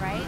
right?